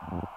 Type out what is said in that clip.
you